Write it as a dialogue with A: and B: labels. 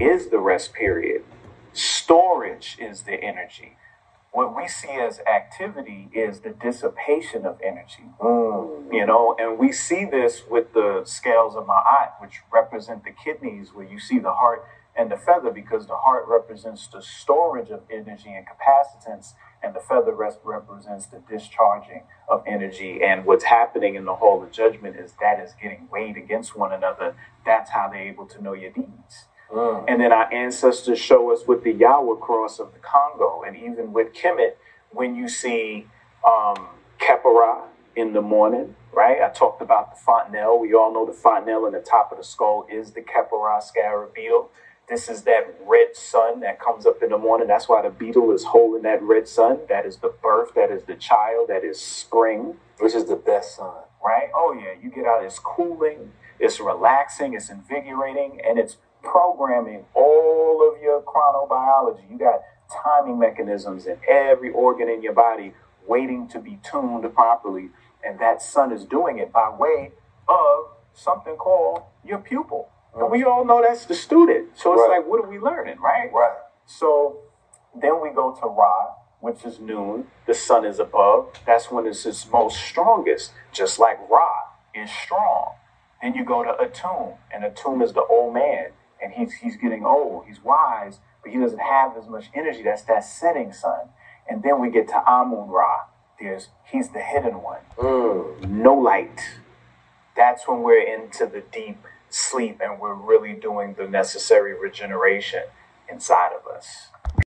A: is the rest period. Storage is the energy. What we see as activity is the dissipation of energy.
B: Mm.
A: You know, and we see this with the scales of Ma'at, which represent the kidneys, where you see the heart and the feather, because the heart represents the storage of energy and capacitance, and the feather rest represents the discharging of energy. And what's happening in the hall of judgment is that is getting weighed against one another. That's how they're able to know your deeds.
B: Mm.
A: And then our ancestors show us with the Yawa cross of the Congo, and even with Kemet, when you see um, Khepera in the morning, right? I talked about the fontanelle. We all know the fontanelle in the top of the skull is the Khepera scarab beetle. This is that red sun that comes up in the morning. That's why the beetle is holding that red sun. That is the birth, that is the child, that is spring,
B: Which is the best sun.
A: right? Oh, yeah, you get out, it's cooling, it's relaxing, it's invigorating, and it's programming all of your chronobiology. You got timing mechanisms in every organ in your body waiting to be tuned properly, and that sun is doing it by way of something called your pupil. And we all know that's the student. So it's
B: Right.
A: like, what are we learning, right?
B: Right.
A: So then we go to Ra, which is noon. The sun is above. That's when it's its most strongest, just like Ra is strong. Then you go to Atum, and Atum is the old man, and he's he's getting old. He's wise, but he doesn't have as much energy. That's that setting sun. And then we get to Amun Ra. There's he's the hidden one.
B: Mm.
A: No light. That's when we're into the deep sleep and we're really doing the necessary regeneration inside of us.